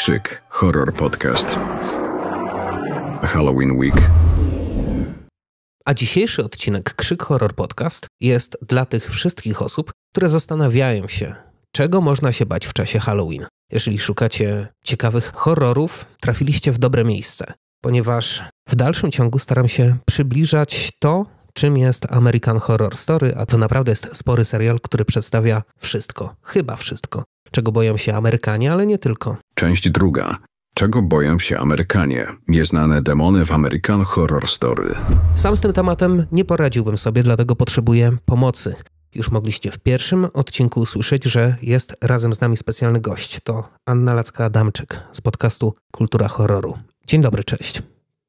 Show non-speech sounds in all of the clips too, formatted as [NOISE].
Krzyk Horror Podcast. Halloween Week. A dzisiejszy odcinek Krzyk Horror Podcast jest dla tych wszystkich osób, które zastanawiają się, czego można się bać w czasie Halloween. Jeżeli szukacie ciekawych horrorów, trafiliście w dobre miejsce, ponieważ w dalszym ciągu staram się przybliżać to, czym jest American Horror Story, a to naprawdę jest spory serial, który przedstawia wszystko, chyba wszystko, czego boją się Amerykanie, ale nie tylko. Część druga. Czego boją się Amerykanie? Nieznane demony w American Horror Story. Sam z tym tematem nie poradziłbym sobie, dlatego potrzebuję pomocy. Już mogliście w pierwszym odcinku usłyszeć, że jest razem z nami specjalny gość. To Anna Lacka-Adamczyk z podcastu Kultura Horroru. Dzień dobry, cześć.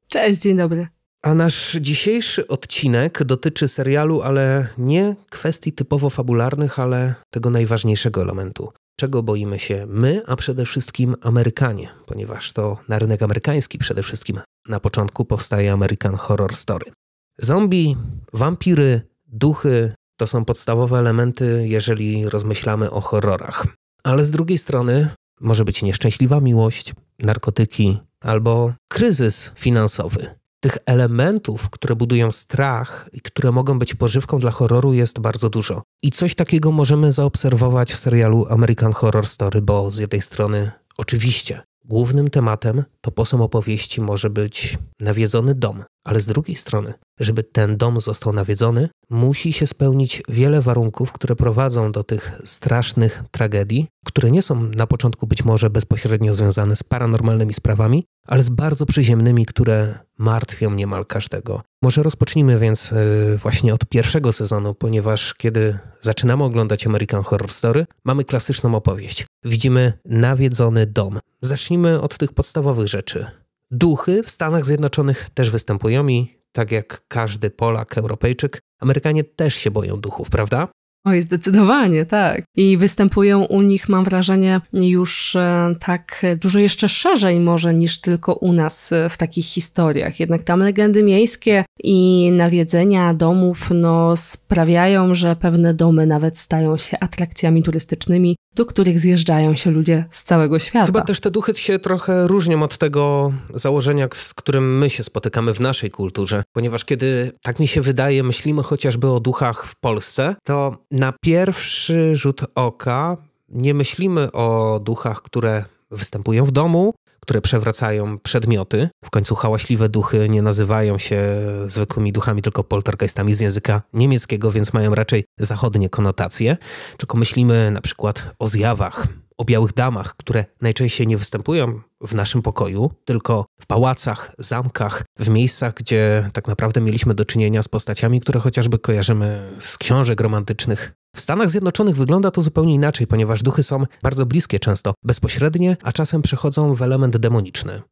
Cześć, dzień dobry. A nasz dzisiejszy odcinek dotyczy serialu, ale nie kwestii typowo fabularnych, ale tego najważniejszego elementu. Czego boimy się my, a przede wszystkim Amerykanie, ponieważ to na rynek amerykański przede wszystkim na początku powstaje American Horror Story. Zombie, wampiry, duchy to są podstawowe elementy, jeżeli rozmyślamy o horrorach. Ale z drugiej strony może być nieszczęśliwa miłość, narkotyki albo kryzys finansowy. Tych elementów, które budują strach i które mogą być pożywką dla horroru, jest bardzo dużo. I coś takiego możemy zaobserwować w serialu American Horror Story, bo z jednej strony, oczywiście, głównym tematem to posą opowieści może być nawiedzony dom, ale z drugiej strony, żeby ten dom został nawiedzony, musi się spełnić wiele warunków, które prowadzą do tych strasznych tragedii, które nie są na początku być może bezpośrednio związane z paranormalnymi sprawami, ale z bardzo przyziemnymi, które martwią niemal każdego. Może rozpocznijmy więc yy, właśnie od pierwszego sezonu, ponieważ kiedy zaczynamy oglądać American Horror Story, mamy klasyczną opowieść. Widzimy nawiedzony dom. Zacznijmy od tych podstawowych rzeczy. Duchy w Stanach Zjednoczonych też występują i tak jak każdy Polak, Europejczyk, Amerykanie też się boją duchów, prawda? Oj, zdecydowanie, tak. I występują u nich, mam wrażenie, już e, tak dużo jeszcze szerzej może niż tylko u nas e, w takich historiach. Jednak tam legendy miejskie i nawiedzenia domów no, sprawiają, że pewne domy nawet stają się atrakcjami turystycznymi, do których zjeżdżają się ludzie z całego świata. Chyba też te duchy się trochę różnią od tego założenia, z którym my się spotykamy w naszej kulturze, ponieważ kiedy, tak mi się wydaje, myślimy chociażby o duchach w Polsce, to na pierwszy rzut oka nie myślimy o duchach, które występują w domu, które przewracają przedmioty. W końcu hałaśliwe duchy nie nazywają się zwykłymi duchami, tylko poltergeistami z języka niemieckiego, więc mają raczej zachodnie konotacje. Tylko myślimy na przykład o zjawach, o białych damach, które najczęściej nie występują w naszym pokoju, tylko w pałacach, zamkach, w miejscach, gdzie tak naprawdę mieliśmy do czynienia z postaciami, które chociażby kojarzymy z książek romantycznych. W Stanach Zjednoczonych wygląda to zupełnie inaczej, ponieważ duchy są bardzo bliskie często, bezpośrednie, a czasem przechodzą w element demoniczny.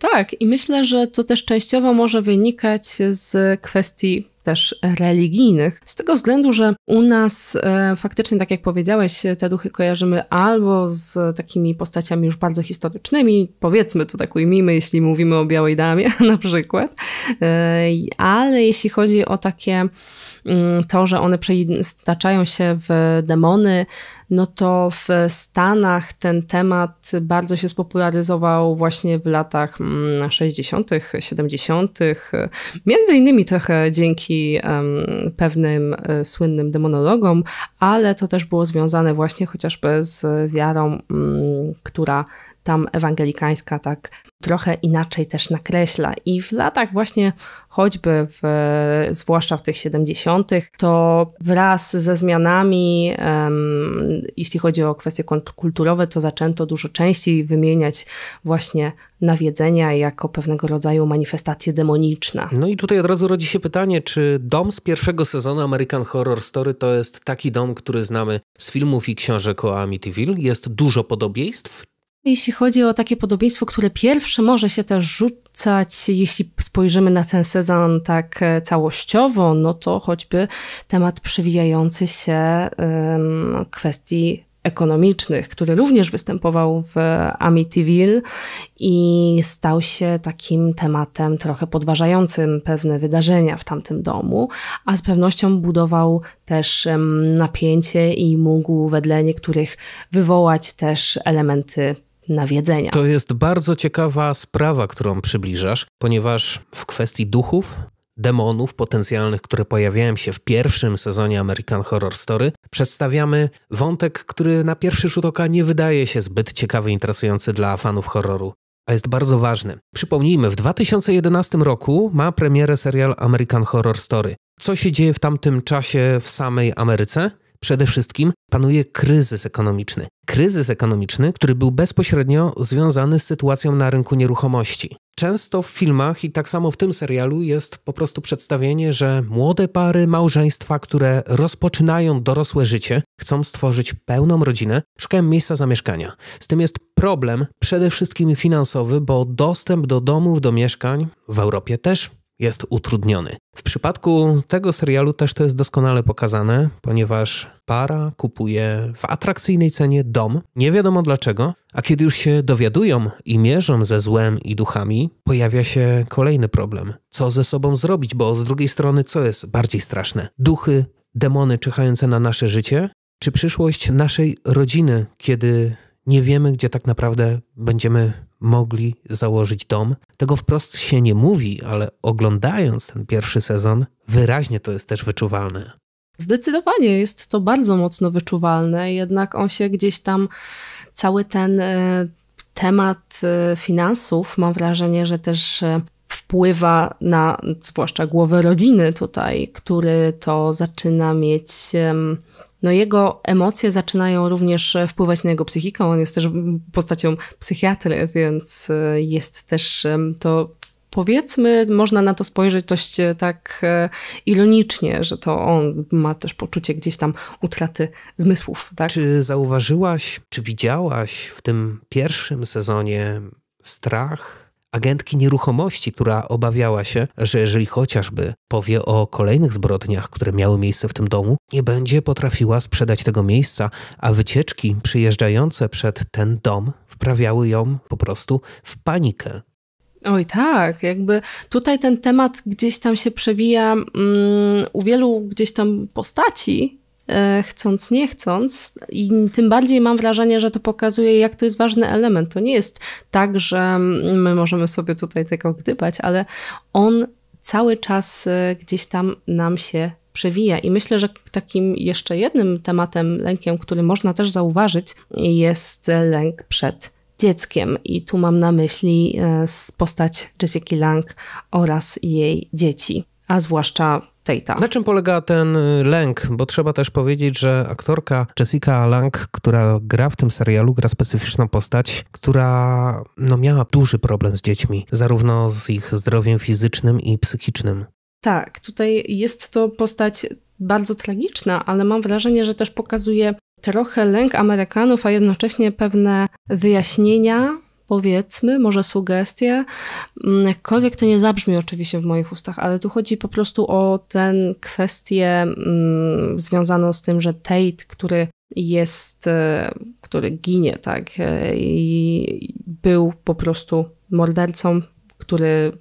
Tak, i myślę, że to też częściowo może wynikać z kwestii też religijnych, z tego względu, że u nas e, faktycznie, tak jak powiedziałeś, te duchy kojarzymy albo z takimi postaciami już bardzo historycznymi, powiedzmy to tak ujmijmy, jeśli mówimy o Białej Damie [LAUGHS] na przykład, e, ale jeśli chodzi o takie to, że one przeistaczają się w demony, no to w Stanach ten temat bardzo się spopularyzował właśnie w latach 60., mm, 70., między innymi trochę dzięki pewnym e, słynnym demonologom, ale to też było związane właśnie chociażby z wiarą, mm, która tam ewangelikańska tak trochę inaczej też nakreśla. I w latach właśnie choćby, w, zwłaszcza w tych 70., to wraz ze zmianami, um, jeśli chodzi o kwestie kulturowe, to zaczęto dużo częściej wymieniać właśnie nawiedzenia jako pewnego rodzaju manifestacje demoniczne. No i tutaj od razu rodzi się pytanie, czy dom z pierwszego sezonu American Horror Story to jest taki dom, który znamy z filmów i książek o Amityville? Jest dużo podobieństw? Jeśli chodzi o takie podobieństwo, które pierwsze może się też rzucać, jeśli spojrzymy na ten sezon tak e, całościowo, no to choćby temat przewijający się um, kwestii ekonomicznych, który również występował w Amityville i stał się takim tematem trochę podważającym pewne wydarzenia w tamtym domu, a z pewnością budował też napięcie i mógł wedle niektórych wywołać też elementy nawiedzenia. To jest bardzo ciekawa sprawa, którą przybliżasz, ponieważ w kwestii duchów demonów potencjalnych, które pojawiają się w pierwszym sezonie American Horror Story, przedstawiamy wątek, który na pierwszy rzut oka nie wydaje się zbyt ciekawy, interesujący dla fanów horroru. A jest bardzo ważny. Przypomnijmy, w 2011 roku ma premierę serial American Horror Story. Co się dzieje w tamtym czasie w samej Ameryce? Przede wszystkim panuje kryzys ekonomiczny. Kryzys ekonomiczny, który był bezpośrednio związany z sytuacją na rynku nieruchomości. Często w filmach i tak samo w tym serialu jest po prostu przedstawienie, że młode pary, małżeństwa, które rozpoczynają dorosłe życie, chcą stworzyć pełną rodzinę, szukają miejsca zamieszkania. Z tym jest problem przede wszystkim finansowy, bo dostęp do domów, do mieszkań w Europie też jest utrudniony. W przypadku tego serialu też to jest doskonale pokazane, ponieważ para kupuje w atrakcyjnej cenie dom, nie wiadomo dlaczego, a kiedy już się dowiadują i mierzą ze złem i duchami, pojawia się kolejny problem. Co ze sobą zrobić, bo z drugiej strony co jest bardziej straszne? Duchy, demony czyhające na nasze życie, czy przyszłość naszej rodziny, kiedy nie wiemy, gdzie tak naprawdę będziemy mogli założyć dom. Tego wprost się nie mówi, ale oglądając ten pierwszy sezon, wyraźnie to jest też wyczuwalne. Zdecydowanie jest to bardzo mocno wyczuwalne, jednak on się gdzieś tam, cały ten e, temat e, finansów, mam wrażenie, że też e, wpływa na zwłaszcza głowę rodziny tutaj, który to zaczyna mieć no jego emocje zaczynają również wpływać na jego psychikę. On jest też postacią psychiatry, więc e, jest też to powiedzmy, można na to spojrzeć dość e, tak e, ironicznie, że to on ma też poczucie gdzieś tam utraty zmysłów. Tak? Czy zauważyłaś, czy widziałaś w tym pierwszym sezonie strach agentki nieruchomości, która obawiała się, że jeżeli chociażby powie o kolejnych zbrodniach, które miały miejsce w tym domu, nie będzie potrafiła sprzedać tego miejsca, a wycieczki przyjeżdżające przed ten dom wprawiały ją po prostu w panikę. Oj tak, jakby tutaj ten temat gdzieś tam się przewija mm, u wielu gdzieś tam postaci, chcąc, nie chcąc. I tym bardziej mam wrażenie, że to pokazuje, jak to jest ważny element. To nie jest tak, że my możemy sobie tutaj tego gdybać, ale on cały czas e, gdzieś tam nam się przewija. I myślę, że takim jeszcze jednym tematem, lękiem, który można też zauważyć, jest lęk przed dzieckiem. I tu mam na myśli e, postać Jessica Lang oraz jej dzieci, a zwłaszcza Tate'a. Na czym polega ten y, lęk? Bo trzeba też powiedzieć, że aktorka Jessica Lang, która gra w tym serialu, gra specyficzną postać, która no, miała duży problem z dziećmi, zarówno z ich zdrowiem fizycznym i psychicznym. Tak, tutaj jest to postać bardzo tragiczna, ale mam wrażenie, że też pokazuje trochę lęk Amerykanów, a jednocześnie pewne wyjaśnienia powiedzmy, może sugestie, mm, jakkolwiek to nie zabrzmi oczywiście w moich ustach, ale tu chodzi po prostu o tę kwestię mm, związaną z tym, że Tate, który jest, e, który ginie, tak, e, i był po prostu mordercą, który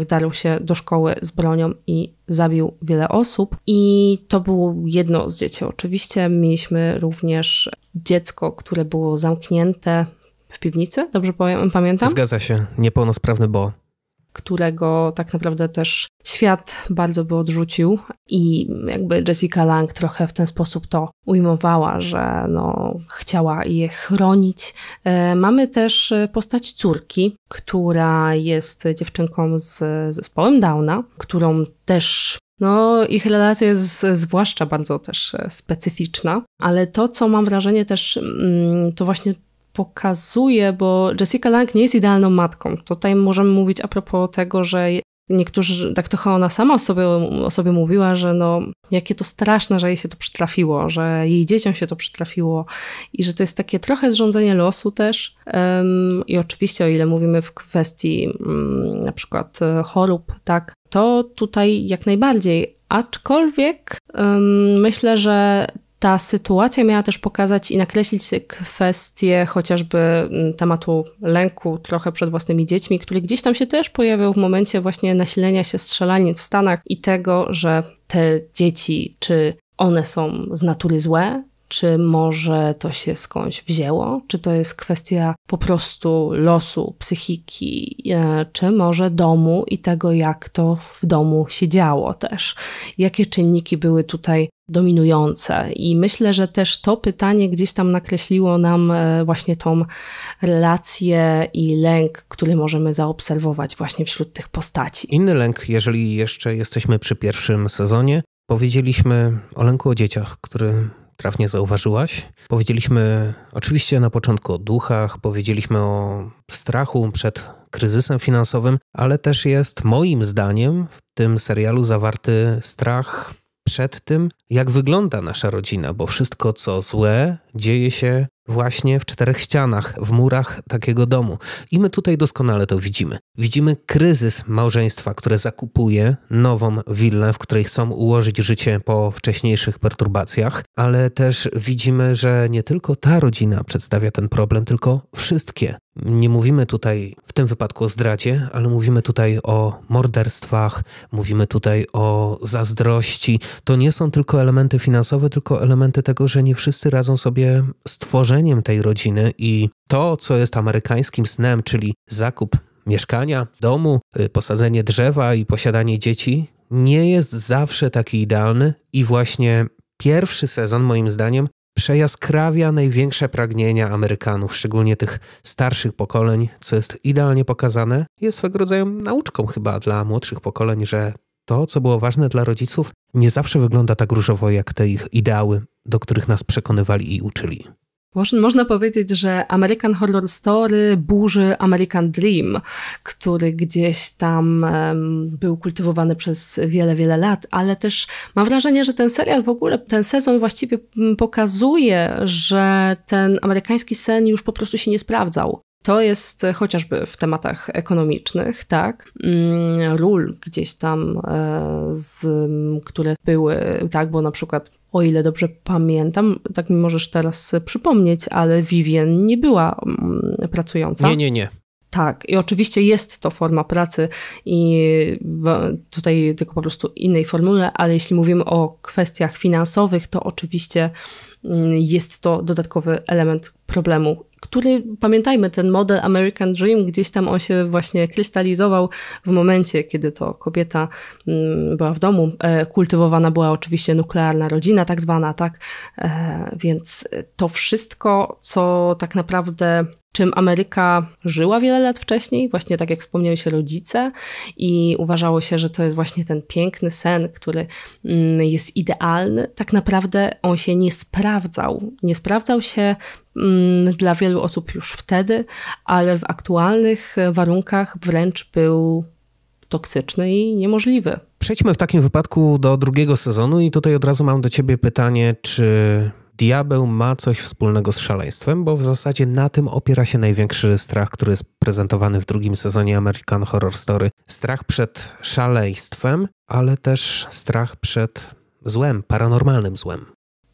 wdarł się do szkoły z bronią i zabił wiele osób. I to było jedno z dzieci. Oczywiście mieliśmy również dziecko, które było zamknięte w piwnicy, dobrze pamiętam? Zgadza się, niepełnosprawny Bo. Którego tak naprawdę też świat bardzo by odrzucił i jakby Jessica Lang trochę w ten sposób to ujmowała, że no, chciała je chronić. E, mamy też postać córki, która jest dziewczynką z zespołem Downa, którą też no, ich relacja jest zwłaszcza bardzo też specyficzna, ale to, co mam wrażenie też, mm, to właśnie pokazuje, bo Jessica Lang nie jest idealną matką. Tutaj możemy mówić a propos tego, że niektórzy, tak trochę ona sama o sobie, o sobie mówiła, że no, jakie to straszne, że jej się to przytrafiło, że jej dzieciom się to przytrafiło i że to jest takie trochę zrządzenie losu też. Um, I oczywiście, o ile mówimy w kwestii um, na przykład e, chorób, tak, to tutaj jak najbardziej. Aczkolwiek um, myślę, że ta sytuacja miała też pokazać i nakreślić kwestię chociażby mm, tematu lęku trochę przed własnymi dziećmi, który gdzieś tam się też pojawiał w momencie właśnie nasilenia się strzelanin w Stanach i tego, że te dzieci, czy one są z natury złe, czy może to się skądś wzięło, czy to jest kwestia po prostu losu, psychiki, e, czy może domu i tego, jak to w domu się działo też. Jakie czynniki były tutaj dominujące. I myślę, że też to pytanie gdzieś tam nakreśliło nam e, właśnie tą relację i lęk, który możemy zaobserwować właśnie wśród tych postaci. Inny lęk, jeżeli jeszcze jesteśmy przy pierwszym sezonie, powiedzieliśmy o lęku o dzieciach, który trafnie zauważyłaś. Powiedzieliśmy oczywiście na początku o duchach, powiedzieliśmy o strachu przed kryzysem finansowym, ale też jest moim zdaniem w tym serialu zawarty strach przed tym, jak wygląda nasza rodzina, bo wszystko co złe dzieje się właśnie w czterech ścianach, w murach takiego domu. I my tutaj doskonale to widzimy. Widzimy kryzys małżeństwa, które zakupuje nową willę, w której chcą ułożyć życie po wcześniejszych perturbacjach, ale też widzimy, że nie tylko ta rodzina przedstawia ten problem, tylko wszystkie. Nie mówimy tutaj w tym wypadku o zdradzie, ale mówimy tutaj o morderstwach, mówimy tutaj o zazdrości. To nie są tylko elementy finansowe, tylko elementy tego, że nie wszyscy radzą sobie z tworzeniem tej rodziny i to, co jest amerykańskim snem, czyli zakup mieszkania, domu, y, posadzenie drzewa i posiadanie dzieci, nie jest zawsze taki idealny i właśnie pierwszy sezon, moim zdaniem, przejaskrawia największe pragnienia Amerykanów, szczególnie tych starszych pokoleń, co jest idealnie pokazane. Jest swego rodzaju nauczką chyba dla młodszych pokoleń, że to, co było ważne dla rodziców, nie zawsze wygląda tak różowo jak te ich ideały, do których nas przekonywali i uczyli. Można powiedzieć, że American Horror Story burzy American Dream, który gdzieś tam um, był kultywowany przez wiele, wiele lat, ale też mam wrażenie, że ten serial w ogóle, ten sezon właściwie pokazuje, że ten amerykański sen już po prostu się nie sprawdzał. To jest chociażby w tematach ekonomicznych, tak, mm, ról gdzieś tam, e, z, które były, tak, bo na przykład o ile dobrze pamiętam, tak mi możesz teraz przypomnieć, ale Vivien nie była mm, pracująca. Nie, nie, nie. Tak, i oczywiście jest to forma pracy i tutaj tylko po prostu innej formule, ale jeśli mówimy o kwestiach finansowych, to oczywiście mm, jest to dodatkowy element problemu który, pamiętajmy, ten model American Dream, gdzieś tam on się właśnie krystalizował w momencie, kiedy to kobieta mm, była w domu. E, kultywowana była oczywiście nuklearna rodzina, tak zwana, tak? E, więc to wszystko, co tak naprawdę czym Ameryka żyła wiele lat wcześniej, właśnie tak jak wspomniałeś, rodzice, i uważało się, że to jest właśnie ten piękny sen, który mm, jest idealny. Tak naprawdę on się nie sprawdzał. Nie sprawdzał się mm, dla wielu osób już wtedy, ale w aktualnych warunkach wręcz był toksyczny i niemożliwy. Przejdźmy w takim wypadku do drugiego sezonu i tutaj od razu mam do ciebie pytanie, czy diabeł ma coś wspólnego z szaleństwem, bo w zasadzie na tym opiera się największy strach, który jest prezentowany w drugim sezonie American Horror Story. Strach przed szaleństwem, ale też strach przed złem, paranormalnym złem.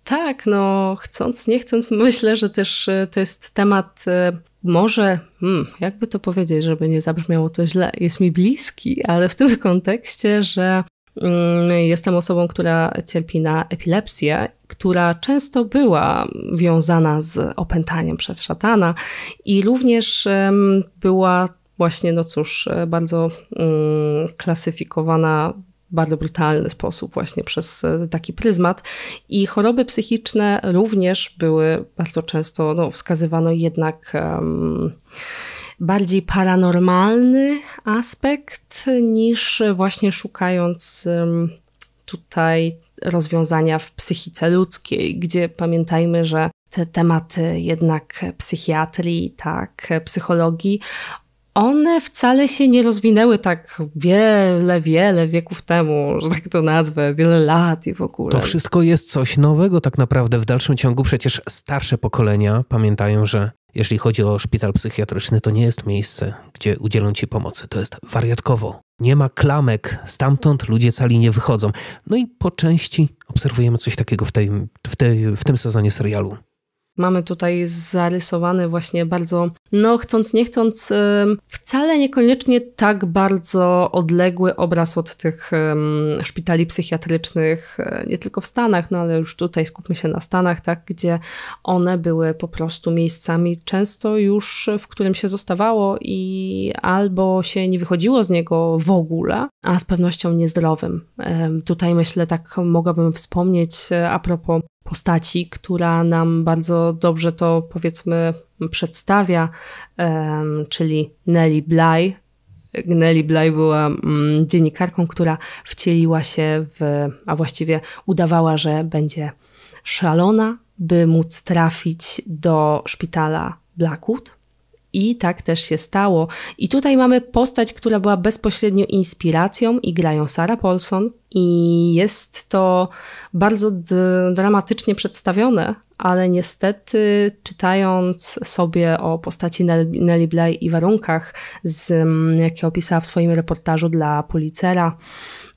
Tak, no chcąc, nie chcąc, myślę, że też e, to jest temat e, może, hmm, jakby to powiedzieć, żeby nie zabrzmiało to źle, jest mi bliski, ale w tym kontekście, że jestem osobą, która cierpi na epilepsję, która często była wiązana z opętaniem przez szatana i również była właśnie, no cóż, bardzo mm, klasyfikowana bardzo brutalny sposób właśnie przez e, taki pryzmat. I choroby psychiczne również były bardzo często, no, wskazywano jednak um, bardziej paranormalny aspekt niż właśnie szukając tutaj rozwiązania w psychice ludzkiej, gdzie pamiętajmy, że te tematy jednak psychiatrii, tak, psychologii, one wcale się nie rozwinęły tak wiele, wiele wieków temu, że tak to nazwę, wiele lat i w ogóle. To wszystko jest coś nowego tak naprawdę w dalszym ciągu. Przecież starsze pokolenia pamiętają, że jeżeli chodzi o szpital psychiatryczny, to nie jest miejsce, gdzie udzielą ci pomocy. To jest wariatkowo. Nie ma klamek, stamtąd ludzie cali nie wychodzą. No i po części obserwujemy coś takiego w, tej, w, tej, w tym sezonie serialu. Mamy tutaj zarysowany właśnie bardzo, no chcąc nie chcąc, wcale niekoniecznie tak bardzo odległy obraz od tych szpitali psychiatrycznych, e, nie tylko w Stanach, no ale już tutaj skupmy się na Stanach, tak, gdzie one były po prostu miejscami często już, w którym się zostawało i albo się nie wychodziło z niego w ogóle, a z pewnością niezdrowym. Tutaj myślę, tak mogłabym wspomnieć e, a propos postaci, która nam bardzo dobrze to powiedzmy przedstawia, czyli Nellie Bly. Nellie Bly była mm, dziennikarką, która wcieliła się w, a właściwie udawała, że będzie szalona, by móc trafić do szpitala Blackwood i tak też się stało. I tutaj mamy postać, która była bezpośrednio inspiracją i grają Sarah Paulson. I jest to bardzo dramatycznie przedstawione, ale niestety czytając sobie o postaci Nelly Bly i warunkach, z, jakie opisała w swoim reportażu dla Policera,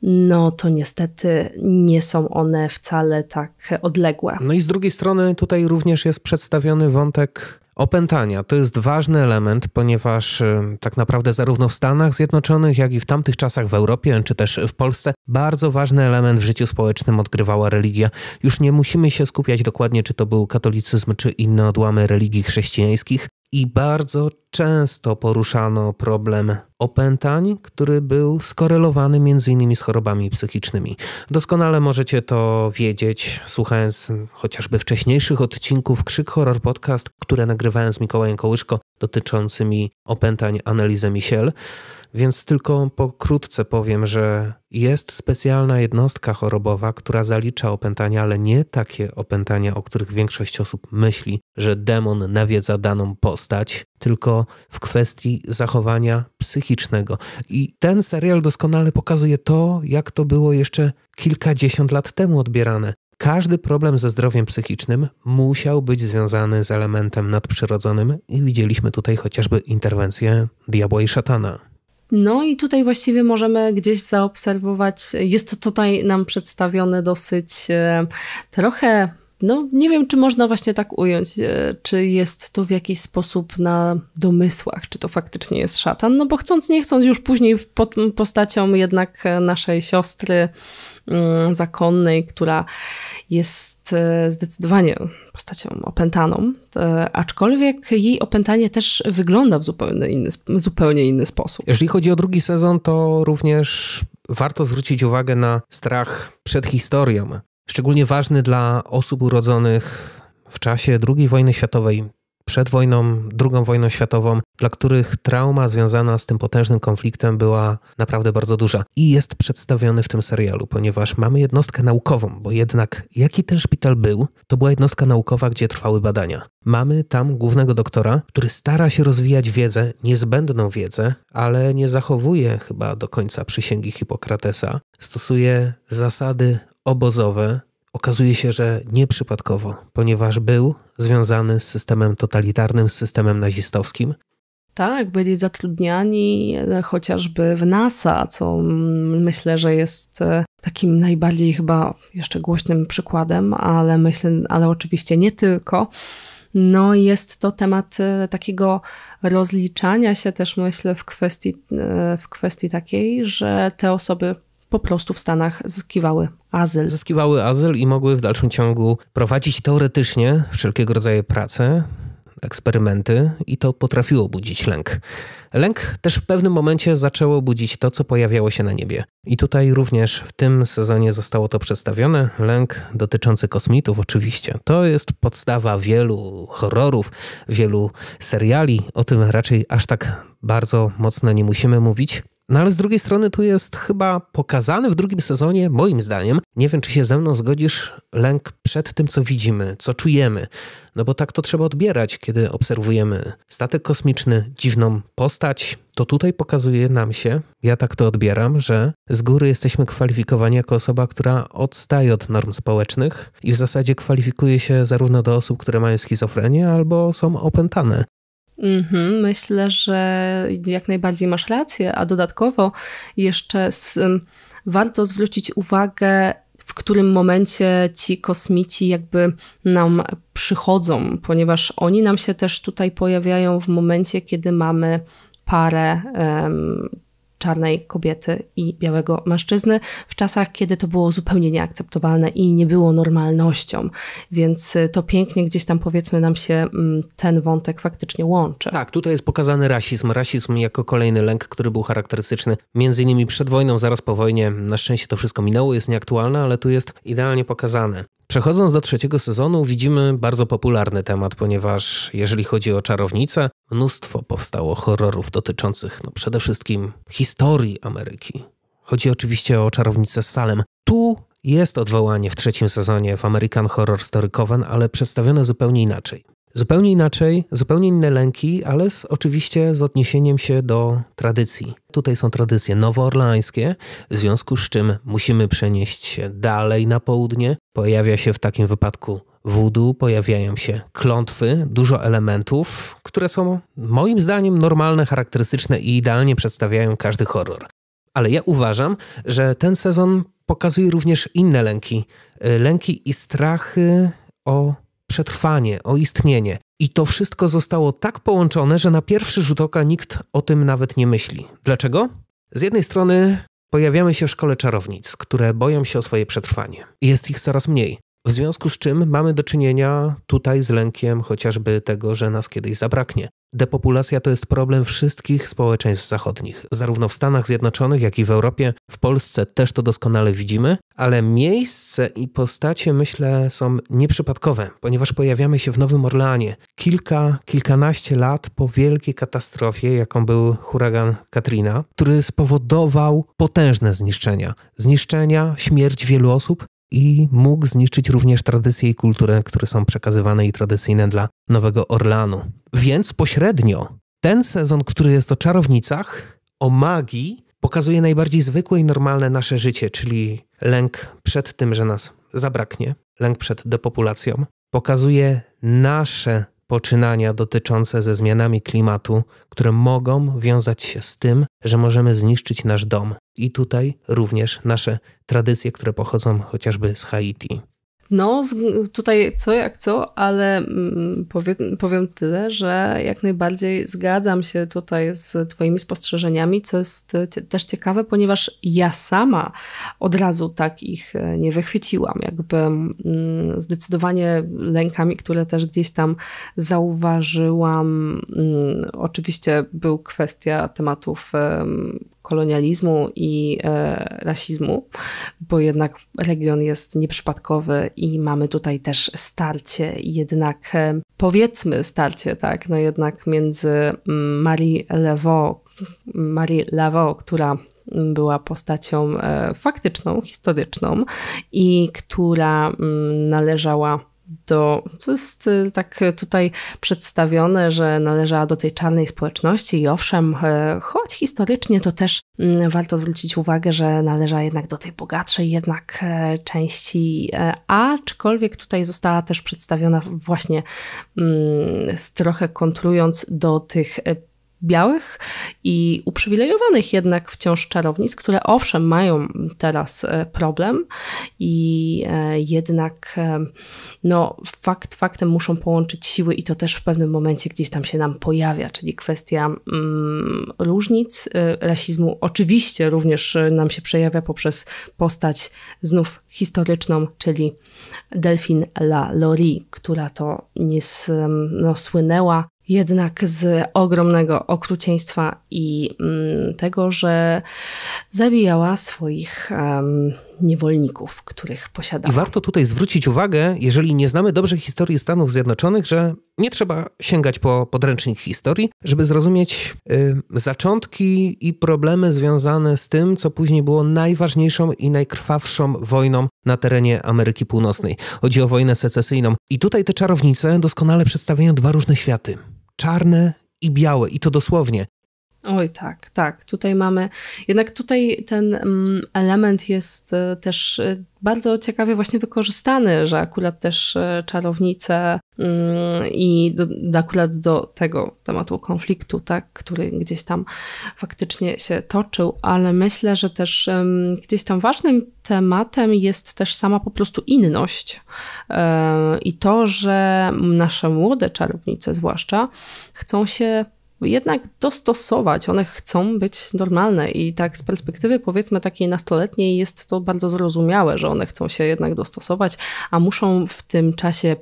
no to niestety nie są one wcale tak odległe. No i z drugiej strony tutaj również jest przedstawiony wątek opętania. To jest ważny element, ponieważ y, tak naprawdę zarówno w Stanach Zjednoczonych, jak i w tamtych czasach w Europie, czy też w Polsce, bardzo ważny element w życiu społecznym odgrywała religia. Już nie musimy się skupiać dokładnie, czy to był katolicyzm, czy inne odłamy religii chrześcijańskich i bardzo często poruszano problem opętań, który był skorelowany m.in. z chorobami psychicznymi. Doskonale możecie to wiedzieć, słuchając chociażby wcześniejszych odcinków Krzyk Horror Podcast, które nagrywałem z Mikołajem Kołyszko dotyczącymi opętań Analizę Michel. Więc tylko pokrótce powiem, że jest specjalna jednostka chorobowa, która zalicza opętania, ale nie takie opętania, o których większość osób myśli, że demon nawiedza daną postać, tylko w kwestii zachowania psychicznego. I ten serial doskonale pokazuje to, jak to było jeszcze kilkadziesiąt lat temu odbierane. Każdy problem ze zdrowiem psychicznym musiał być związany z elementem nadprzyrodzonym i widzieliśmy tutaj chociażby interwencję diabła i szatana. No i tutaj właściwie możemy gdzieś zaobserwować, jest to tutaj nam przedstawione dosyć e, trochę no, nie wiem, czy można właśnie tak ująć, e, czy jest to w jakiś sposób na domysłach, czy to faktycznie jest szatan, no bo chcąc, nie chcąc, już później pod postacią jednak naszej siostry mm, zakonnej, która jest e, zdecydowanie postacią opętaną, aczkolwiek jej opętanie też wygląda w zupełnie inny, zupełnie inny sposób. Jeżeli chodzi o drugi sezon, to również warto zwrócić uwagę na strach przed historią. Szczególnie ważny dla osób urodzonych w czasie II wojny światowej, przed wojną, II wojną światową, dla których trauma związana z tym potężnym konfliktem była naprawdę bardzo duża. I jest przedstawiony w tym serialu, ponieważ mamy jednostkę naukową, bo jednak jaki ten szpital był, to była jednostka naukowa, gdzie trwały badania. Mamy tam głównego doktora, który stara się rozwijać wiedzę, niezbędną wiedzę, ale nie zachowuje chyba do końca przysięgi Hipokratesa. Stosuje zasady obozowe, okazuje się, że nieprzypadkowo, ponieważ był związany z systemem totalitarnym, z systemem nazistowskim. Tak, byli zatrudniani e, chociażby w NASA, co myślę, że jest e, takim najbardziej chyba jeszcze głośnym przykładem, ale myślę, ale oczywiście nie tylko. No, jest to temat e, takiego rozliczania się też, myślę, w kwestii, w kwestii takiej, że te osoby po prostu w Stanach zyskiwały azyl. Zyskiwały azyl i mogły w dalszym ciągu prowadzić teoretycznie wszelkiego rodzaju prace, eksperymenty i to potrafiło budzić lęk. Lęk też w pewnym momencie zaczęło budzić to, co pojawiało się na niebie. I tutaj również w tym sezonie zostało to przedstawione. Lęk dotyczący kosmitów, oczywiście. To jest podstawa wielu horrorów, wielu seriali. O tym raczej aż tak bardzo mocno nie musimy mówić. No ale z drugiej strony tu jest chyba pokazany w drugim sezonie, moim zdaniem, nie wiem czy się ze mną zgodzisz, lęk przed tym, co widzimy, co czujemy. No bo tak to trzeba odbierać, kiedy obserwujemy statek kosmiczny, dziwną postać. To tutaj pokazuje nam się, ja tak to odbieram, że z góry jesteśmy kwalifikowani jako osoba, która odstaje od norm społecznych i w zasadzie kwalifikuje się zarówno do osób, które mają schizofrenię albo są opętane. Mhm, myślę, że jak najbardziej masz rację, a dodatkowo jeszcze z, warto zwrócić uwagę w którym momencie ci kosmici jakby nam przychodzą, ponieważ oni nam się też tutaj pojawiają w momencie, kiedy mamy parę um, czarnej kobiety i białego mężczyzny w czasach, kiedy to było zupełnie nieakceptowalne i nie było normalnością. Więc y, to pięknie gdzieś tam powiedzmy nam się mm, ten wątek faktycznie łączy. Tak, tutaj jest pokazany rasizm. Rasizm jako kolejny lęk, który był charakterystyczny między innymi przed wojną, zaraz po wojnie. Na szczęście to wszystko minęło, jest nieaktualne, ale tu jest idealnie pokazane. Przechodząc do trzeciego sezonu, widzimy bardzo popularny temat, ponieważ jeżeli chodzi o czarownicę, mnóstwo powstało horrorów dotyczących no, przede wszystkim historii Ameryki. Chodzi oczywiście o czarownicę Salem. Tu jest odwołanie w trzecim sezonie w American Horror Story Coven, ale przedstawione zupełnie inaczej. Zupełnie inaczej, zupełnie inne lęki, ale z, oczywiście z odniesieniem się do tradycji. Tutaj są tradycje nowoorlańskie, w związku z czym musimy przenieść się dalej na południe. Pojawia się w takim wypadku voodoo, pojawiają się klątwy, dużo elementów, które są moim zdaniem normalne, charakterystyczne i idealnie przedstawiają każdy horror. Ale ja uważam, że ten sezon pokazuje również inne lęki. Lęki i strachy o przetrwanie, o istnienie. I to wszystko zostało tak połączone, że na pierwszy rzut oka nikt o tym nawet nie myśli. Dlaczego? Z jednej strony pojawiamy się w szkole czarownic, które boją się o swoje przetrwanie. Jest ich coraz mniej. W związku z czym mamy do czynienia tutaj z lękiem chociażby tego, że nas kiedyś zabraknie. Depopulacja to jest problem wszystkich społeczeństw zachodnich, zarówno w Stanach Zjednoczonych, jak i w Europie. W Polsce też to doskonale widzimy, ale miejsce i postacie, myślę, są nieprzypadkowe, ponieważ pojawiamy się w Nowym Orleanie kilka, kilkanaście lat po wielkiej katastrofie, jaką był huragan Katrina, który spowodował potężne zniszczenia. Zniszczenia, śmierć wielu osób, i mógł zniszczyć również tradycje i kulturę, które są przekazywane i tradycyjne dla Nowego Orlanu. Więc pośrednio ten sezon, który jest o czarownicach, o magii, pokazuje najbardziej zwykłe i normalne nasze życie, czyli lęk przed tym, że nas zabraknie, lęk przed depopulacją. Pokazuje nasze poczynania dotyczące ze zmianami klimatu, które mogą wiązać się z tym, że możemy zniszczyć nasz dom. I tutaj również nasze tradycje, które pochodzą chociażby z Haiti. No, tutaj co jak co, ale mm, powiem, powiem tyle, że jak najbardziej zgadzam się tutaj z Twoimi spostrzeżeniami, co jest też ciekawe, ponieważ ja sama od razu tak ich e, nie wychwyciłam. Jakby mm, zdecydowanie lękami, które też gdzieś tam zauważyłam. Mm, oczywiście był kwestia tematów kolonializmu i e, rasizmu, bo jednak region jest nieprzypadkowy i mamy tutaj też starcie, jednak e, powiedzmy starcie, tak, no jednak między mm, Marie Laveau, Marie Laveau, która była postacią e, faktyczną, historyczną i która mm, należała do, to jest y, tak tutaj przedstawione, że należała do tej czarnej społeczności i owszem, e, choć historycznie to też mm, warto zwrócić uwagę, że należała jednak do tej bogatszej jednak części, aczkolwiek tutaj została też przedstawiona właśnie mm, trochę kontrując do tych białych i uprzywilejowanych jednak wciąż czarownic, które owszem mają teraz e, problem i e, jednak e, no, fakt faktem muszą połączyć siły i to też w pewnym momencie gdzieś tam się nam pojawia, czyli kwestia mm, różnic, rasizmu. Oczywiście również nam się przejawia poprzez postać znów historyczną, czyli Delphine La Lori, która to nie no, słynęła jednak z ogromnego okrucieństwa i mm, tego, że zabijała swoich um, niewolników, których posiadała. I warto tutaj zwrócić uwagę, jeżeli nie znamy dobrze historii Stanów Zjednoczonych, że nie trzeba sięgać po podręcznik historii, żeby zrozumieć y, zaczątki i problemy związane z tym, co później było najważniejszą i najkrwawszą wojną na terenie Ameryki Północnej. Chodzi o wojnę secesyjną. I tutaj te czarownice doskonale przedstawiają dwa różne światy czarne i białe, i to dosłownie. Oj, tak, tak. Tutaj mamy, jednak tutaj ten mm, element jest e, też e, bardzo ciekawie właśnie wykorzystany, że akurat też e, czarownice mm, i do, akurat do tego tematu konfliktu, tak, który gdzieś tam faktycznie się toczył, ale myślę, że też gdzieś tam ważnym tematem jest też sama po prostu inność i to, że nasze młode czarownice zwłaszcza chcą się jednak dostosować. One chcą być normalne i tak z perspektywy powiedzmy takiej nastoletniej jest to bardzo zrozumiałe, że one chcą się jednak dostosować, a muszą w tym czasie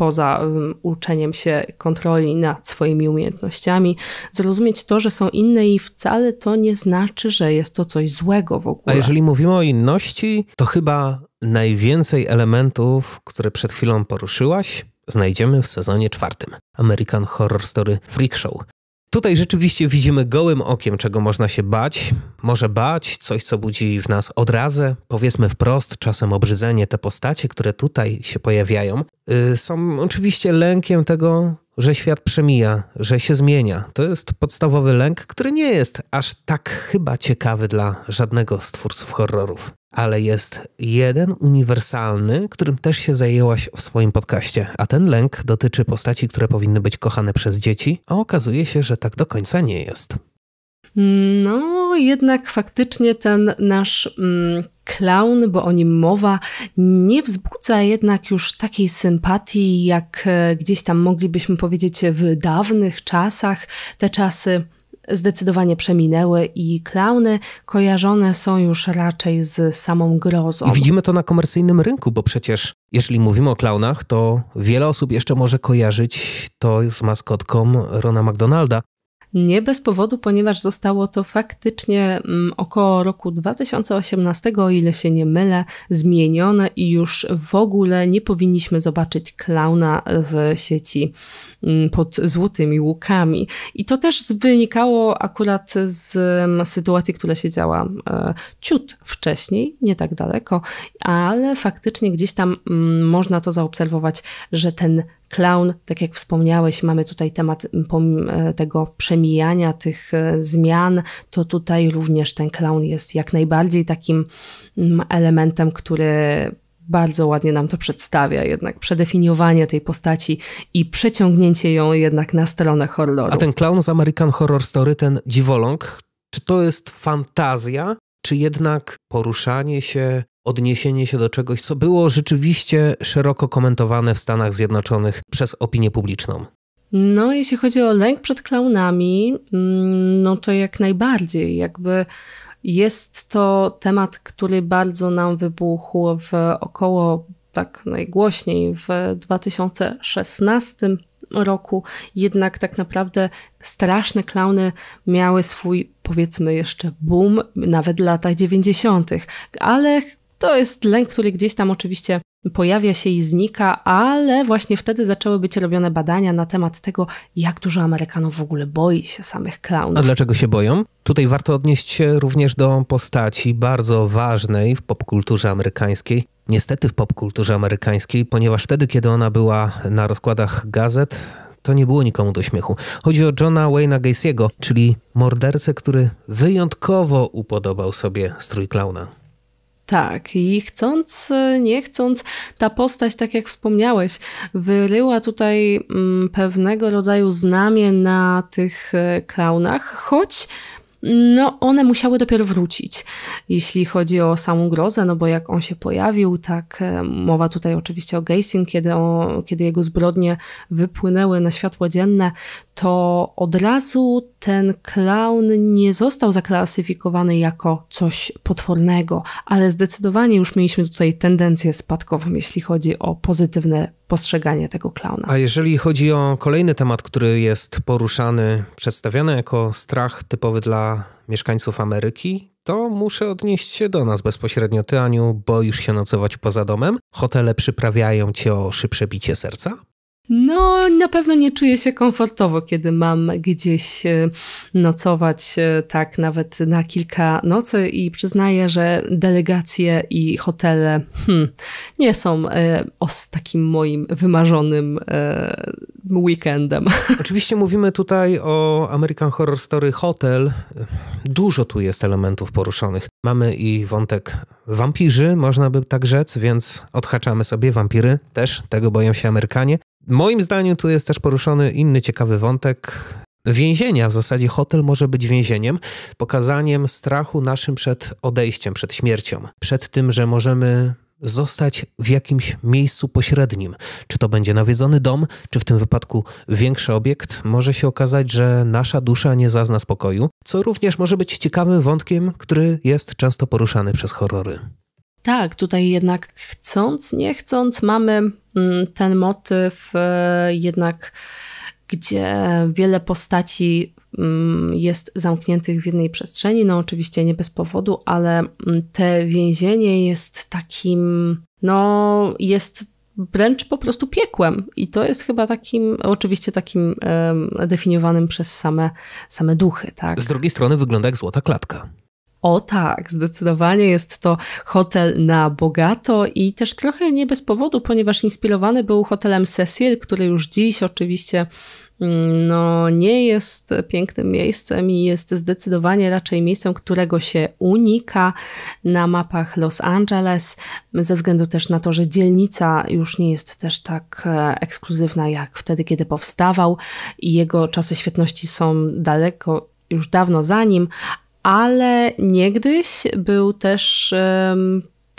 poza um, uczeniem się kontroli nad swoimi umiejętnościami, zrozumieć to, że są inne i wcale to nie znaczy, że jest to coś złego w ogóle. A jeżeli mówimy o inności, to chyba najwięcej elementów, które przed chwilą poruszyłaś, znajdziemy w sezonie czwartym American Horror Story Freak Show. Tutaj rzeczywiście widzimy gołym okiem, czego można się bać. Może bać, coś, co budzi w nas odrazę, powiedzmy wprost, czasem obrzydzenie. Te postacie, które tutaj się pojawiają, yy, są oczywiście lękiem tego, że świat przemija, że się zmienia. To jest podstawowy lęk, który nie jest aż tak chyba ciekawy dla żadnego z twórców horrorów. Ale jest jeden uniwersalny, którym też się zajęłaś w swoim podcaście. A ten lęk dotyczy postaci, które powinny być kochane przez dzieci, a okazuje się, że tak do końca nie jest. No, jednak faktycznie ten nasz mm, klaun, bo o nim mowa, nie wzbudza jednak już takiej sympatii, jak e, gdzieś tam moglibyśmy powiedzieć w dawnych czasach. Te czasy zdecydowanie przeminęły i klauny kojarzone są już raczej z samą grozą. I widzimy to na komercyjnym rynku, bo przecież jeżeli mówimy o klaunach, to wiele osób jeszcze może kojarzyć to z maskotką Rona McDonalda, nie bez powodu, ponieważ zostało to faktycznie mm, około roku 2018, o ile się nie mylę, zmienione i już w ogóle nie powinniśmy zobaczyć klauna w sieci mm, pod złotymi łukami. I to też wynikało akurat z mm, sytuacji, która się działa e, ciut wcześniej, nie tak daleko, ale faktycznie gdzieś tam można to zaobserwować, że ten Clown, tak jak wspomniałeś, mamy tutaj temat e, tego przemijania tych e, zmian, to tutaj również ten clown jest jak najbardziej takim elementem, który bardzo ładnie nam to przedstawia, jednak przedefiniowanie tej postaci i przeciągnięcie ją jednak na stronę horroru. A ten clown z American Horror Story, ten dziwoląg, czy to jest fantazja, czy jednak poruszanie się odniesienie się do czegoś, co było rzeczywiście szeroko komentowane w Stanach Zjednoczonych przez opinię publiczną. No, jeśli chodzi o lęk przed klaunami, mm, no to jak najbardziej. Jakby jest to temat, który bardzo nam wybuchł w około, tak najgłośniej, w 2016 roku. Jednak tak naprawdę straszne klauny miały swój, powiedzmy, jeszcze boom, nawet w latach 90., ale to jest lęk, który gdzieś tam oczywiście pojawia się i znika, ale właśnie wtedy zaczęły być robione badania na temat tego, jak dużo Amerykanów w ogóle boi się samych klaunów. A dlaczego się boją? Tutaj warto odnieść się również do postaci bardzo ważnej w popkulturze amerykańskiej. Niestety w popkulturze amerykańskiej, ponieważ wtedy, kiedy ona była na rozkładach gazet, to nie było nikomu do śmiechu. Chodzi o Johna Wayne'a Gacy'ego, czyli mordercę, który wyjątkowo upodobał sobie strój klauna. Tak, i chcąc, nie chcąc, ta postać, tak jak wspomniałeś, wyryła tutaj mm, pewnego rodzaju znamie na tych e, klaunach, choć no one musiały dopiero wrócić, jeśli chodzi o samą grozę, no bo jak on się pojawił, tak e, mowa tutaj oczywiście o Gacing, kiedy, kiedy jego zbrodnie wypłynęły na światło dzienne, to od razu ten clown nie został zaklasyfikowany jako coś potwornego, ale zdecydowanie już mieliśmy tutaj tendencję spadkową, jeśli chodzi o pozytywne postrzeganie tego klauna. A jeżeli chodzi o kolejny temat, który jest poruszany, przedstawiany jako strach typowy dla mieszkańców Ameryki, to muszę odnieść się do nas bezpośrednio. Ty, Aniu, boisz się nocować poza domem? Hotele przyprawiają cię o szybsze bicie serca? No, na pewno nie czuję się komfortowo, kiedy mam gdzieś e, nocować e, tak nawet na kilka nocy i przyznaję, że delegacje i hotele hmm, nie są e, os takim moim wymarzonym e, weekendem. [LAUGHS] Oczywiście mówimy tutaj o American Horror Story Hotel. Dużo tu jest elementów poruszonych. Mamy i wątek wampirzy, można by tak rzec, więc odhaczamy sobie wampiry też, tego boją się Amerykanie. Moim zdaniem tu jest też poruszony inny ciekawy wątek więzienia. W zasadzie hotel może być więzieniem, pokazaniem strachu naszym przed odejściem, przed śmiercią, przed tym, że możemy zostać w jakimś miejscu pośrednim. Czy to będzie nawiedzony dom, czy w tym wypadku większy obiekt, może się okazać, że nasza dusza nie zazna spokoju, co również może być ciekawym wątkiem, który jest często poruszany przez horrory. Tak, tutaj jednak chcąc, nie chcąc, mamy mm, ten motyw e, jednak, gdzie wiele postaci mm, jest zamkniętych w jednej przestrzeni. No, oczywiście nie bez powodu, ale mm, te więzienie jest takim, no, jest wręcz po prostu piekłem. I to jest chyba takim, oczywiście takim definiowanym przez same, same duchy, tak? Z drugiej strony wygląda jak złota klatka. O tak, zdecydowanie jest to hotel na bogato i też trochę nie bez powodu, ponieważ inspirowany był hotelem Cecil, który już dziś oczywiście mm, no, nie jest pięknym miejscem i jest zdecydowanie raczej miejscem, którego się unika na mapach Los Angeles, ze względu też na to, że dzielnica już nie jest też tak e, ekskluzywna jak wtedy, kiedy powstawał i jego czasy świetności są daleko już dawno za nim, ale niegdyś był też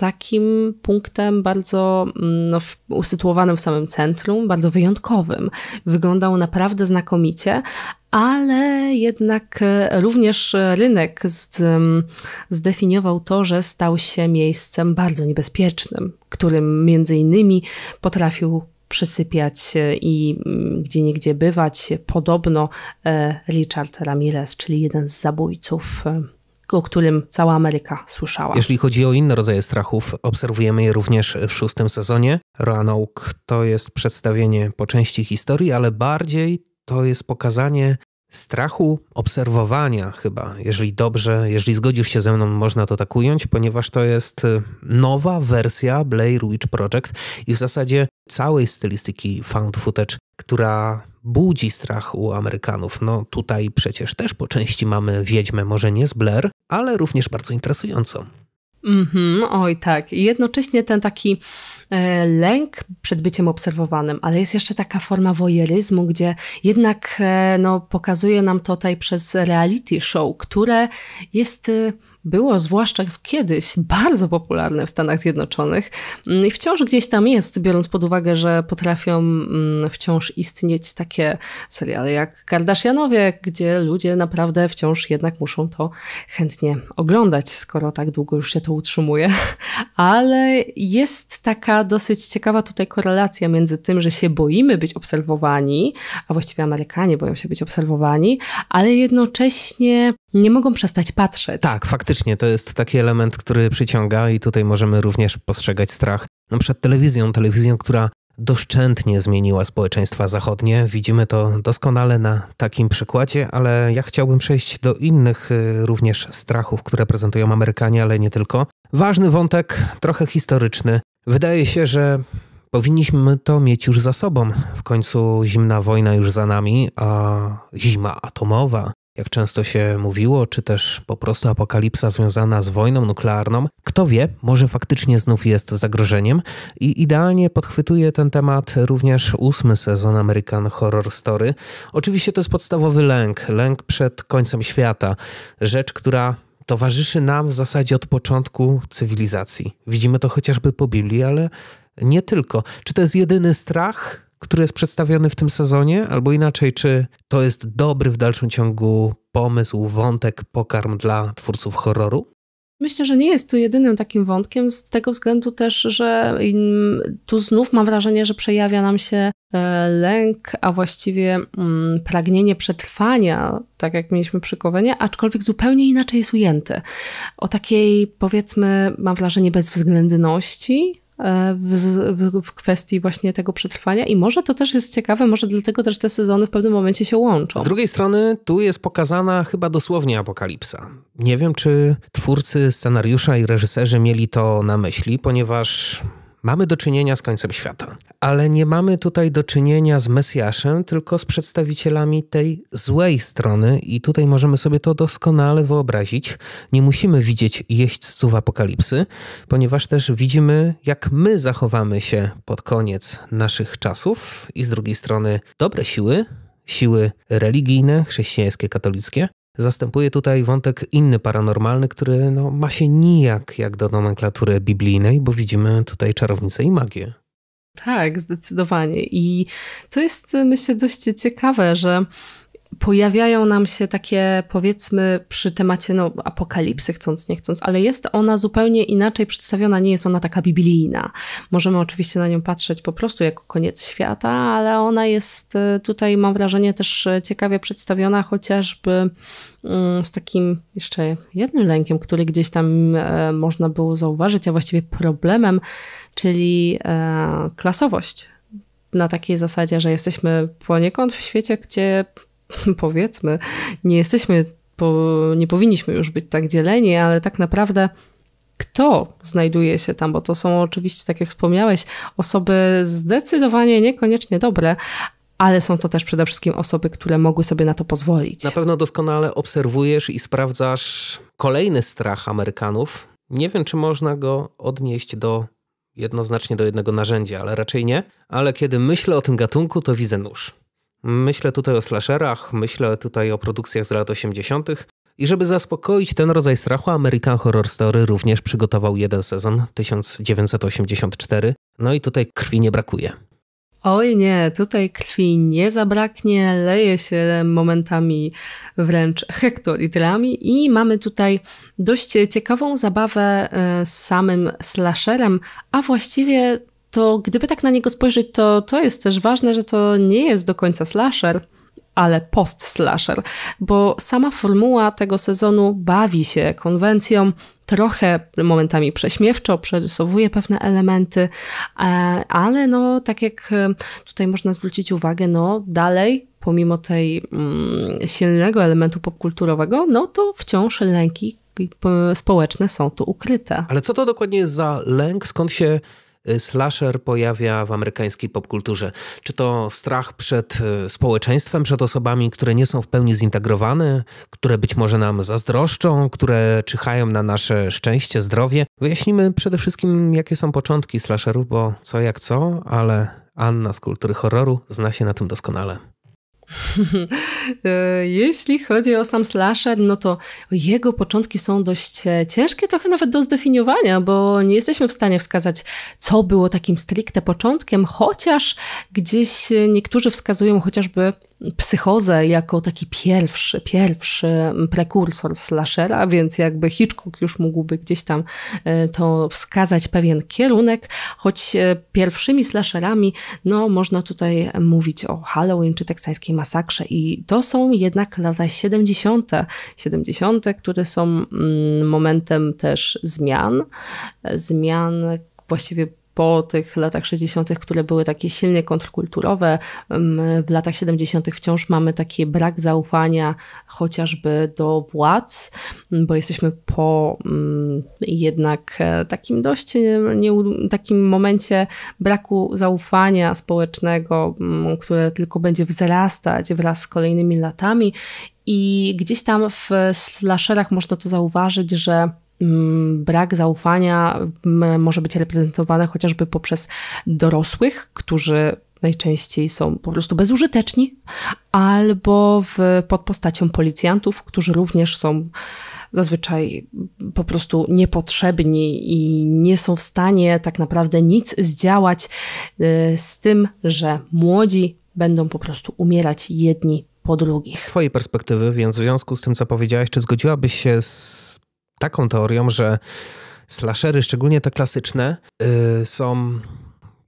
takim punktem bardzo mm, no, usytuowanym w samym centrum, bardzo wyjątkowym. Wyglądał naprawdę znakomicie, ale jednak e, również rynek zdefiniował to, że stał się miejscem bardzo niebezpiecznym, którym między innymi potrafił przysypiać i mm, gdzie niegdzie bywać. Podobno e, Richard Ramirez, czyli jeden z zabójców e, o którym cała Ameryka słyszała. Jeśli chodzi o inne rodzaje strachów, obserwujemy je również w szóstym sezonie. Roanoke to jest przedstawienie po części historii, ale bardziej to jest pokazanie strachu obserwowania chyba, jeżeli dobrze, jeżeli zgodzisz się ze mną, można to tak ująć, ponieważ to jest nowa wersja Blair Witch Project i w zasadzie całej stylistyki found footage, która budzi strach u Amerykanów. No tutaj przecież też po części mamy wiedźmę, może nie z Blair, ale również bardzo interesującą. Mhm, oj tak. I jednocześnie ten taki e, lęk przed byciem obserwowanym, ale jest jeszcze taka forma wojeryzmu, gdzie jednak e, no, pokazuje nam tutaj przez reality show, które jest e, było zwłaszcza kiedyś bardzo popularne w Stanach Zjednoczonych mm, i wciąż gdzieś tam jest, biorąc pod uwagę, że potrafią mm, wciąż istnieć takie seriale jak Kardashianowie, gdzie ludzie naprawdę wciąż jednak muszą to chętnie oglądać, skoro tak długo już się to utrzymuje. [LAUGHS] Ale jest taka dosyć ciekawa tutaj korelacja między tym, że się boimy być obserwowani, a właściwie Amerykanie boją się być obserwowani, ale jednocześnie nie mogą przestać patrzeć. Tak, faktycznie to jest taki element, który przyciąga i tutaj możemy również postrzegać strach no, przed telewizją, telewizją, która doszczętnie zmieniła społeczeństwa zachodnie. Widzimy to doskonale na takim przykładzie, ale ja chciałbym przejść do innych y, również strachów, które prezentują Amerykanie, ale nie tylko. Ważny wątek, trochę historyczny. Wydaje się, że powinniśmy to mieć już za sobą. W końcu zimna wojna już za nami, a zima atomowa jak często się mówiło, czy też po prostu apokalipsa związana z wojną nuklearną. Kto wie, może faktycznie znów jest zagrożeniem i idealnie podchwytuje ten temat również ósmy sezon American Horror Story. Oczywiście to jest podstawowy lęk, lęk przed końcem świata, rzecz, która towarzyszy nam w zasadzie od początku cywilizacji. Widzimy to chociażby po Biblii, ale nie tylko. Czy to jest jedyny strach? Który jest przedstawiony w tym sezonie, albo inaczej, czy to jest dobry w dalszym ciągu pomysł, wątek, pokarm dla twórców horroru? Myślę, że nie jest tu jedynym takim wątkiem, z tego względu też, że tu znów mam wrażenie, że przejawia nam się e, lęk, a właściwie mm, pragnienie przetrwania, tak jak mieliśmy przy Kowenie, aczkolwiek zupełnie inaczej jest ujęty. O takiej, powiedzmy, mam wrażenie, bezwzględności, w, w, kwestii właśnie tego przetrwania i może to też jest ciekawe, może dlatego też te sezony w pewnym momencie się łączą. Z drugiej strony tu jest pokazana chyba dosłownie apokalipsa. Nie wiem, czy twórcy scenariusza i reżyserzy mieli to na myśli, ponieważ Mamy do czynienia z końcem świata, ale nie mamy tutaj do czynienia z Mesjaszem, tylko z przedstawicielami tej złej strony, i tutaj możemy sobie to doskonale wyobrazić. Nie musimy widzieć jeźdźców apokalipsy, ponieważ też widzimy, jak my zachowamy się pod koniec naszych czasów, i z drugiej strony dobre siły, siły religijne, chrześcijańskie, katolickie, Zastępuje tutaj wątek inny paranormalny, który no, ma się nijak jak do nomenklatury biblijnej, bo widzimy tutaj czarownicę i magię. Tak, zdecydowanie. I to jest myślę dość ciekawe, że pojawiają nam się takie, powiedzmy, przy temacie no, apokalipsy, chcąc, nie chcąc, ale jest ona zupełnie inaczej przedstawiona, nie jest ona taka biblijna. Możemy oczywiście na nią patrzeć po prostu jako koniec świata, ale ona jest e, tutaj, mam wrażenie, też ciekawie przedstawiona, chociażby mm, z takim jeszcze jednym lękiem, który gdzieś tam e, można było zauważyć, a właściwie problemem, czyli e, klasowość. Na takiej zasadzie, że jesteśmy poniekąd w świecie, gdzie [LAUGHS] powiedzmy, nie jesteśmy, nie powinniśmy już być tak dzieleni, ale tak naprawdę kto znajduje się tam, bo to są oczywiście, tak jak wspomniałeś, osoby zdecydowanie niekoniecznie dobre, ale są to też przede wszystkim osoby, które mogły sobie na to pozwolić. Na pewno doskonale obserwujesz i sprawdzasz kolejny strach Amerykanów. Nie wiem, czy można go odnieść do jednoznacznie do jednego narzędzia, ale raczej nie. Ale kiedy myślę o tym gatunku, to widzę nóż. Myślę tutaj o slasherach, myślę tutaj o produkcjach z lat 80. I żeby zaspokoić ten rodzaj strachu, American Horror Story również przygotował jeden sezon 1984. No i tutaj krwi nie brakuje. Oj nie, tutaj krwi nie zabraknie, leje się momentami wręcz hektolitrami i mamy tutaj dość ciekawą zabawę e, z samym slasherem, a właściwie to gdyby tak na niego spojrzeć, to to jest też ważne, że to nie jest do końca slasher, ale post-slasher, bo sama formuła tego sezonu bawi się konwencją, trochę momentami prześmiewczo, przerysowuje pewne elementy, e, ale no tak jak e, tutaj można zwrócić uwagę, no dalej pomimo tej mm, silnego elementu popkulturowego, no to wciąż lęki społeczne są tu ukryte. Ale co to dokładnie jest za lęk? Skąd się slasher pojawia w amerykańskiej popkulturze? Czy to strach przed y, społeczeństwem, przed osobami, które nie są w pełni zintegrowane, które być może nam zazdroszczą, które czyhają na nasze szczęście, zdrowie? Wyjaśnimy przede wszystkim, jakie są początki slasherów, bo co jak co, ale Anna z kultury horroru zna się na tym doskonale. E, [LAUGHS] jeśli chodzi o sam slasher, no to jego początki są dość e, ciężkie, trochę nawet do zdefiniowania, bo nie jesteśmy w stanie wskazać, co było takim stricte początkiem, chociaż gdzieś niektórzy wskazują chociażby psychozę jako taki pierwszy, pierwszy prekursor slashera, więc jakby Hitchcock już mógłby gdzieś tam e, to wskazać pewien kierunek, choć e, pierwszymi slasherami, no można tutaj mówić o Halloween czy teksańskiej masakrze i to są jednak lata 70., 70., które są mm, momentem też zmian, e, zmian właściwie po tych latach 60., które były takie silnie kontrkulturowe, w latach 70. wciąż mamy taki brak zaufania chociażby do władz, bo jesteśmy po jednak e, takim dość nie, takim momencie braku zaufania społecznego, które tylko będzie wzrastać wraz z kolejnymi latami. I gdzieś tam w slasherach można to zauważyć, że Mm, brak zaufania może być reprezentowany chociażby poprzez dorosłych, którzy najczęściej są po prostu bezużyteczni, albo w, pod postacią policjantów, którzy również są zazwyczaj po prostu niepotrzebni i nie są w stanie tak naprawdę nic zdziałać y, z tym, że młodzi będą po prostu umierać jedni po drugich. Z Twojej perspektywy, więc w związku z tym, co powiedziałaś, czy zgodziłabyś się z taką teorią, że slashery, szczególnie te klasyczne, yy, są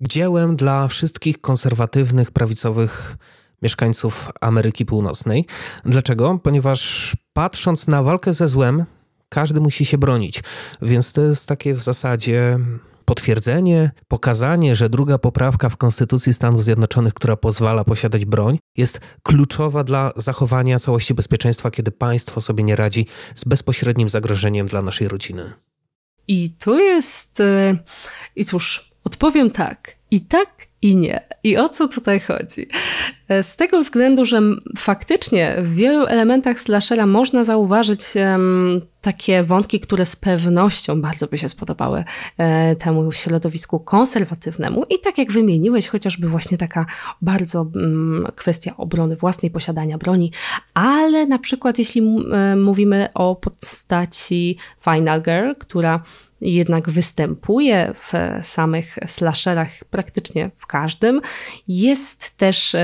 dziełem dla wszystkich konserwatywnych, prawicowych mieszkańców Ameryki Północnej. Dlaczego? Ponieważ patrząc na walkę ze złem, każdy musi się bronić. Więc to jest takie w zasadzie potwierdzenie, pokazanie, że druga poprawka w Konstytucji Stanów Zjednoczonych, która pozwala posiadać broń, jest kluczowa dla zachowania całości bezpieczeństwa, kiedy państwo sobie nie radzi z bezpośrednim zagrożeniem dla naszej rodziny. I tu jest. E, I cóż, odpowiem tak. I tak, i nie. I o co tutaj chodzi? E, z tego względu, że faktycznie w wielu elementach slashera można zauważyć um, takie wątki, które z pewnością bardzo by się spodobały e, temu środowisku konserwatywnemu. I tak jak wymieniłeś, chociażby właśnie taka bardzo um, kwestia obrony własnej, posiadania broni, ale na przykład jeśli e, mówimy o postaci Final Girl, która jednak występuje w samych slasherach praktycznie w każdym. Jest też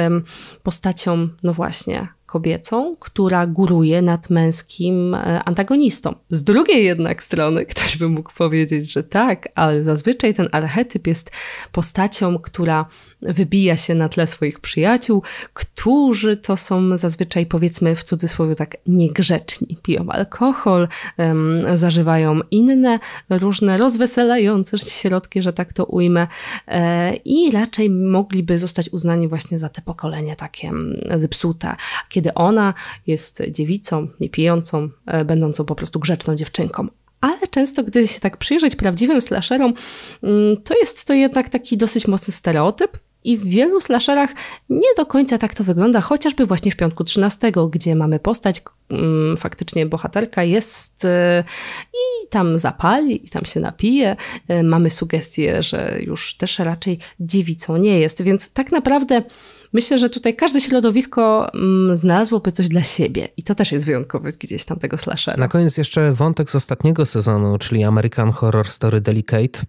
postacią, no właśnie, kobiecą, która góruje nad męskim e, antagonistą. Z drugiej jednak strony ktoś by mógł powiedzieć, że tak, ale zazwyczaj ten archetyp jest postacią, która wybija się na tle swoich przyjaciół, którzy to są zazwyczaj, powiedzmy w cudzysłowie, tak niegrzeczni. Piją alkohol, um, zażywają inne różne rozweselające środki, że tak to ujmę, e, i raczej mogliby zostać uznani właśnie za te pokolenie takie zepsute. Kiedy ona jest dziewicą, niepijącą, e, będącą po prostu grzeczną dziewczynką, ale często, gdy się tak przyjrzeć prawdziwym slasherom, mm, to jest to jednak taki dosyć mocny stereotyp, i w wielu slasherach nie do końca tak to wygląda, chociażby właśnie w Piątku 13, gdzie mamy postać, mm, faktycznie bohaterka jest y, i tam zapali, i tam się napije. Y, mamy sugestię, że już też raczej dziewicą nie jest, więc tak naprawdę myślę, że tutaj każde środowisko mm, znalazłoby coś dla siebie i to też jest wyjątkowy gdzieś tam tego slashera. Na koniec jeszcze wątek z ostatniego sezonu, czyli American Horror Story Delicate.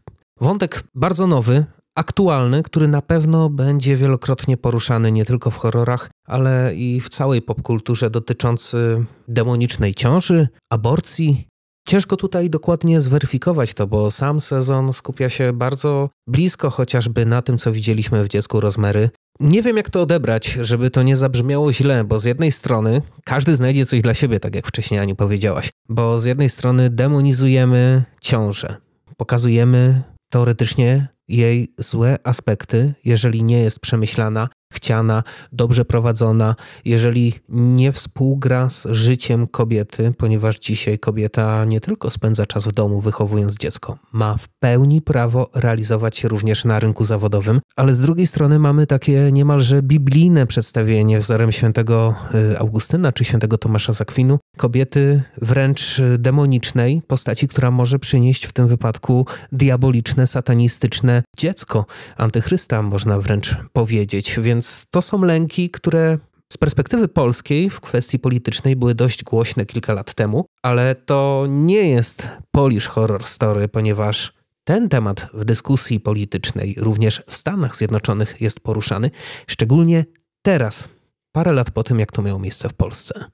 Wątek bardzo nowy, aktualny, który na pewno będzie wielokrotnie poruszany nie tylko w horrorach, ale i w całej popkulturze dotyczący demonicznej ciąży, aborcji. Ciężko tutaj dokładnie zweryfikować to, bo sam sezon skupia się bardzo blisko chociażby na tym, co widzieliśmy w dziecku Rozmery. Nie wiem, jak to odebrać, żeby to nie zabrzmiało źle, bo z jednej strony każdy znajdzie coś dla siebie, tak jak wcześniej Aniu powiedziałaś, bo z jednej strony demonizujemy ciążę, pokazujemy teoretycznie jej złe aspekty, jeżeli nie jest przemyślana, chciana, dobrze prowadzona, jeżeli nie współgra z życiem kobiety, ponieważ dzisiaj kobieta nie tylko spędza czas w domu wychowując dziecko, ma w pełni prawo realizować się również na rynku zawodowym, ale z drugiej strony mamy takie niemalże biblijne przedstawienie wzorem świętego y, Augustyna czy świętego Tomasza Zakwinu, kobiety wręcz demonicznej, postaci, która może przynieść w tym wypadku diaboliczne, satanistyczne dziecko, antychrysta można wręcz powiedzieć, więc więc to są lęki, które z perspektywy polskiej w kwestii politycznej były dość głośne kilka lat temu, ale to nie jest Polish Horror Story, ponieważ ten temat w dyskusji politycznej również w Stanach Zjednoczonych jest poruszany, szczególnie teraz, parę lat po tym, jak to miało miejsce w Polsce.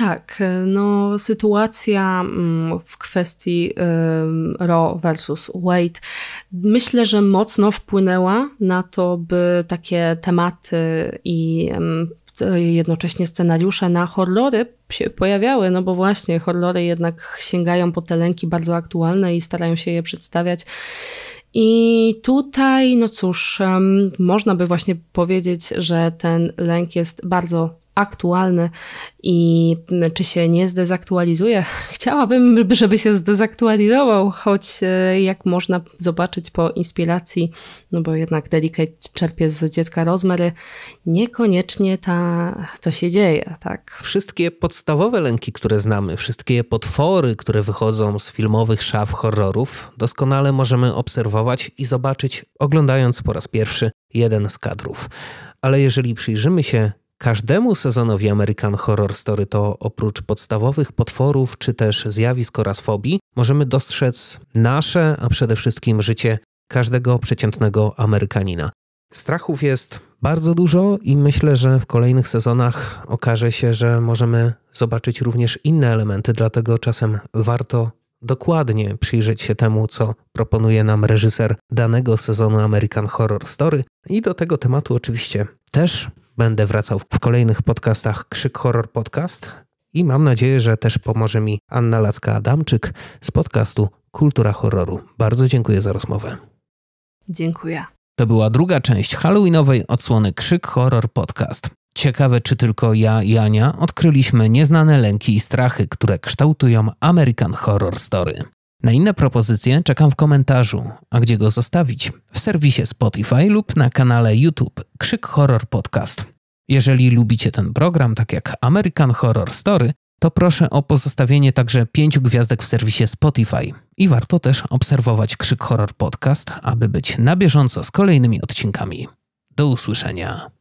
Tak, no sytuacja mm, w kwestii Roe versus Wade myślę, że mocno wpłynęła na to, by takie tematy i jednocześnie scenariusze na horrory się pojawiały, no bo właśnie horrory jednak sięgają po te lęki bardzo aktualne i starają się je przedstawiać. I tutaj, no cóż, można by właśnie powiedzieć, że ten lęk jest bardzo aktualny i czy się nie zdezaktualizuje? [LAUGHS] Chciałabym, żeby się zdezaktualizował, choć e, jak można zobaczyć po inspiracji, no bo jednak Delicate czerpie z dziecka Rosemary, niekoniecznie ta, to się dzieje, tak? Wszystkie podstawowe lęki, które znamy, wszystkie potwory, które wychodzą z filmowych szaf horrorów, doskonale możemy obserwować i zobaczyć, oglądając po raz pierwszy jeden z kadrów. Ale jeżeli przyjrzymy się Każdemu sezonowi American Horror Story to oprócz podstawowych potworów czy też zjawisk oraz fobii, możemy dostrzec nasze, a przede wszystkim życie każdego przeciętnego Amerykanina. Strachów jest bardzo dużo i myślę, że w kolejnych sezonach okaże się, że możemy zobaczyć również inne elementy, dlatego czasem warto dokładnie przyjrzeć się temu, co proponuje nam reżyser danego sezonu American Horror Story. I do tego tematu oczywiście też będę wracał w kolejnych podcastach Krzyk Horror Podcast i mam nadzieję, że też pomoże mi Anna Lacka-Adamczyk z podcastu Kultura Horroru. Bardzo dziękuję za rozmowę. Dziękuję. To była druga część halloweenowej odsłony Krzyk Horror Podcast. Ciekawe, czy tylko ja i Ania odkryliśmy nieznane lęki i strachy, które kształtują American Horror Story. Na inne propozycje czekam w komentarzu, a gdzie go zostawić? W serwisie Spotify lub na kanale YouTube Krzyk Horror Podcast. Jeżeli lubicie ten program, tak jak American Horror Story, to proszę o pozostawienie także pięciu gwiazdek w serwisie Spotify. I warto też obserwować Krzyk Horror Podcast, aby być na bieżąco z kolejnymi odcinkami. Do usłyszenia.